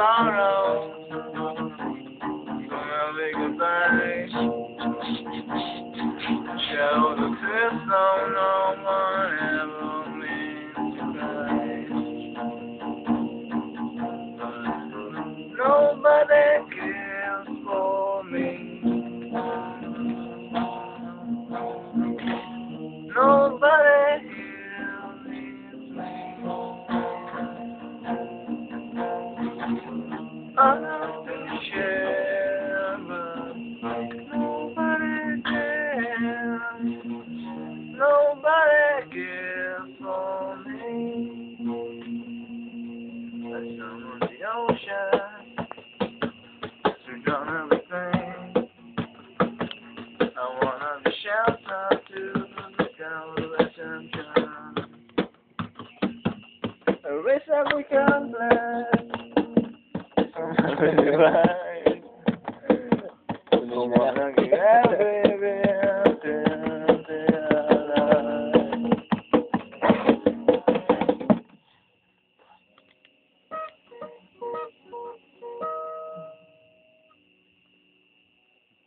sorrow Give for me. Like some on the ocean, everything. I wanna be sheltered to the I'm trying. Erase every conflict. I'm gonna be happy.